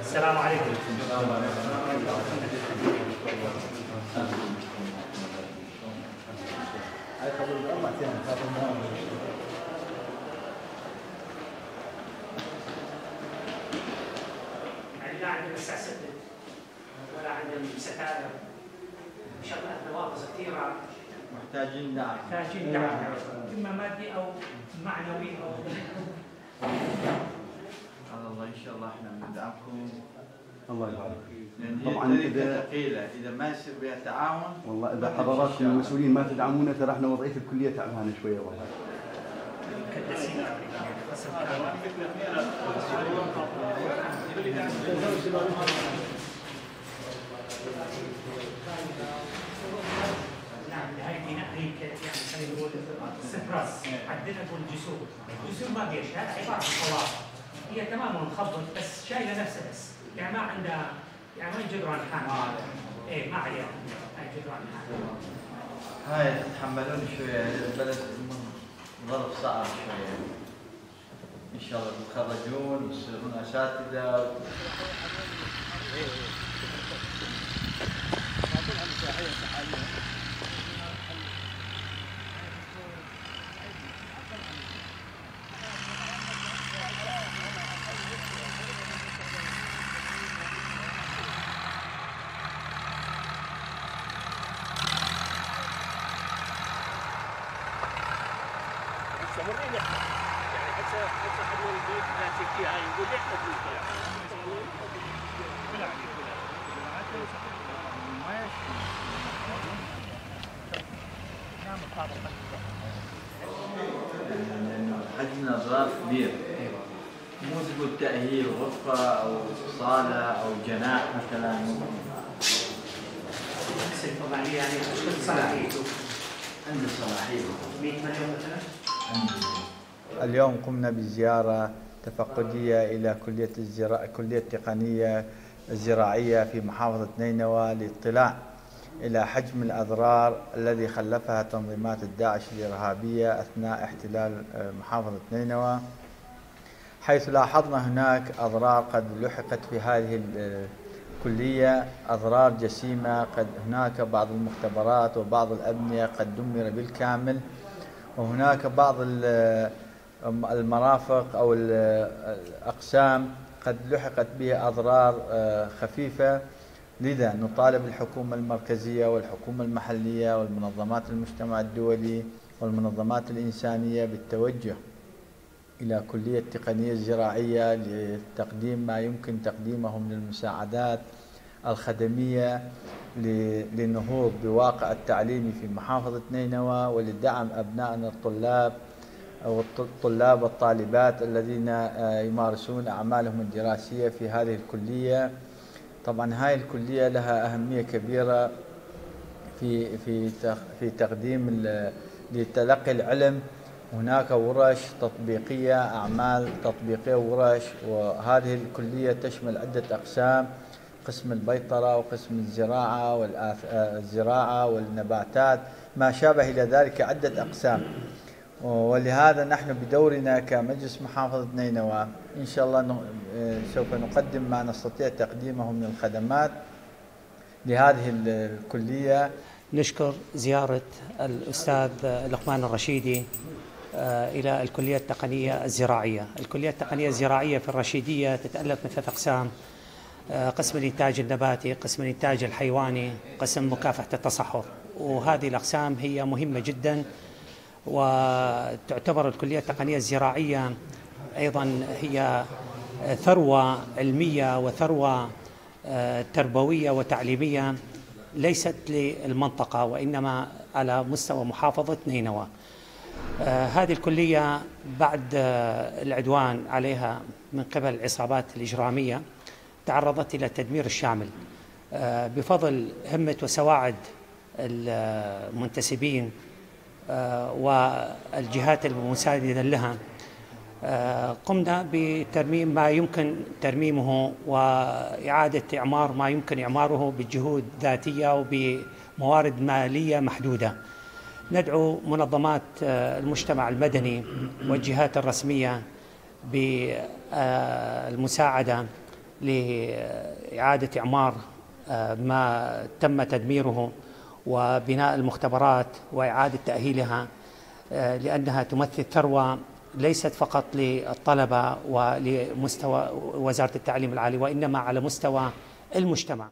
السلام عليكم. يعني لا عندنا الساعة 6 ولا عندنا ستارة ان شاء الله نواقص كثيرة محتاجين دعم. محتاجين دعم. إما مادي أو معنوي أو على الله إن شاء الله إحنا بندعمكم الله يبارك. فيك لأن هي طبعاً إذا- ثقيلة. إذا ما يصير بها تعاون والله إذا حضراتكم. المسؤولين ما تدعمونا ترى إحنا وضعية الكلية تعبانة شوية والله. نعم هيكل يعني خلينا نقول استفراغ عندنا نقول جسور الجسور ما فيها شيء هذا عبارة عن قواعد هي تماما مخبط بس شايلة نفسها بس. يعني ما عندها يعني ما يجدر عن حالها إيه ما عليها. عن حالها هاي تتحملون شوية البلد ظرف صعب شوية. إن شاء الله تتخرجون وتصيرون أساتذة مستمرين إحنا يعني حتى حتى حضور البيت لا هاي نقول إحنا بنشتغل لأنه حجم الاضرار كبير. مو تقول تاهيل غرفة أو صالة أو جناح مثلا. بس الفضائيه يعني اشخاص صلاحيته عنده صلاحية. 100 مليون مثلا؟ اليوم قمنا بزيارة تفقدية إلى كلية الزراعة كلية التقنية الزراعية في محافظة نينوى للاطلاع إلى حجم الأضرار الذي خلفها تنظيمات الداعش الإرهابية أثناء احتلال آه، محافظة نينوى. حيث لاحظنا هناك أضرار قد لحقت في هذه ال- الكلية أضرار جسيمة قد هناك بعض المختبرات وبعض الأبنية قد دمر بالكامل وهناك بعض ال- المرافق أو ال- الأقسام قد لحقت بها أضرار آه، خفيفة. لذا نطالب الحكومة المركزية والحكومة المحلية والمنظمات المجتمع الدولي والمنظمات الإنسانية بالتوجه إلى كلية التقنية الزراعية لتقديم ما يمكن تقديمه من المساعدات الخدمية للنهوض بواقع التعليمي في محافظة نينوى ولدعم أبنائنا الطلاب أو الط- الطلاب والطالبات الذين آه، يمارسون أعمالهم الدراسية في هذه الكلية. طبعا هاي الكلية لها أهمية كبيرة في في في تقديم لتلقي العلم. هناك ورش تطبيقية أعمال تطبيقية ورش وهذه الكلية تشمل عدة أقسام قسم البيطرة وقسم الزراعة والزراعة والنباتات ما شابه إلى ذلك عدة أقسام. ولهذا نحن بدورنا كمجلس محافظة نينوى إن شاء الله آه، سوف نقدم ما نستطيع تقديمه من الخدمات لهذه ال- الكلية. نشكر زيارة الأستاذ لقمان الرشيدي آه، إلى الكلية التقنية الزراعية. الكلية التقنية الزراعية في الرشيدية تتألف من ثلاث أقسام آه، قسم الإنتاج النباتي قسم الإنتاج الحيواني قسم مكافحة التصحر وهذه الأقسام هي مهمة جدا وتعتبر الكلية التقنية الزراعية أيضا هي ثروة علمية وثروة آه، تربوية وتعليمية ليست للمنطقة وإنما على مستوى محافظة نينوى. آه، هذه الكلية بعد آه، العدوان عليها من قبل العصابات الإجرامية تعرضت إلى التدمير الشامل. بفضل همة وسواعد المنتسبين والجهات المساندة لها. آه، قمنا بترميم ما يمكن ترميمه وإعادة إعمار ما يمكن إعماره بجهود ذاتية وبموارد مالية محدودة. ندعو منظمات آه، المجتمع المدني والجهات الرسمية بالمساعدة لإعادة إعمار آه، ما تم تدميره. وبناء المختبرات وإعادة تأهيلها آه، لأنها تمثل ثروة ليست فقط للطلبة ولمستوى وزارة التعليم العالي وإنما على مستوى المجتمع.